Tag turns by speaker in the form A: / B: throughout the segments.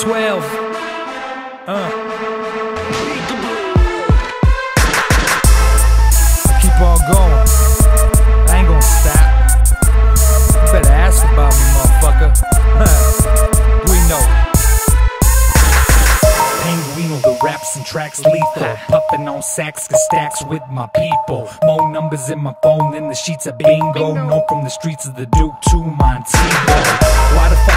A: 12. Uh. Keep on going. I ain't gonna stop. You better ask about me, motherfucker. we know. Penguino, the raps and tracks lethal. Puffin' on sacks, cause stacks with my people. More numbers in my phone than the sheets of bingo. Known from the streets of the Duke to Montego. Why the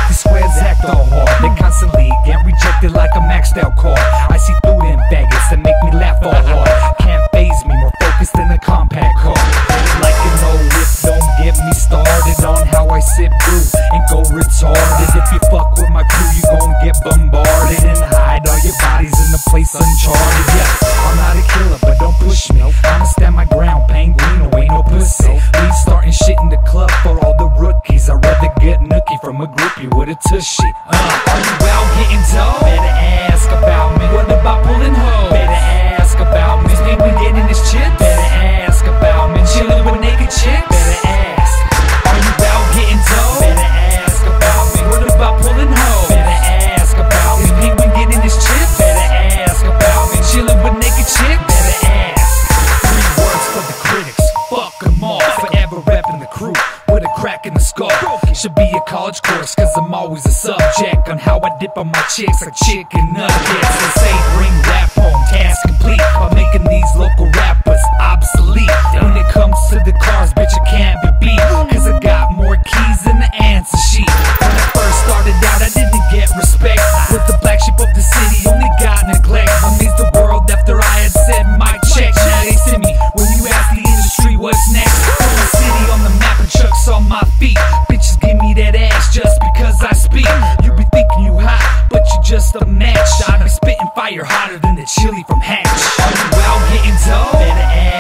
A: retarded. If you fuck with my crew, you gon' get bombarded and hide all your bodies in a place uncharted. Yeah, I'm not a killer, but don't push me. I'ma stand my ground, Penguino ain't no pussy. We starting shit in the club for all the rookies. I'd rather get nookie from a groupie with a tushy. Uh, college course, cause I'm always a subject on how I dip on my chicks like chicken nuggets. They say bring rap fire hotter than the chili from Hatch. Are you out getting dough? Better add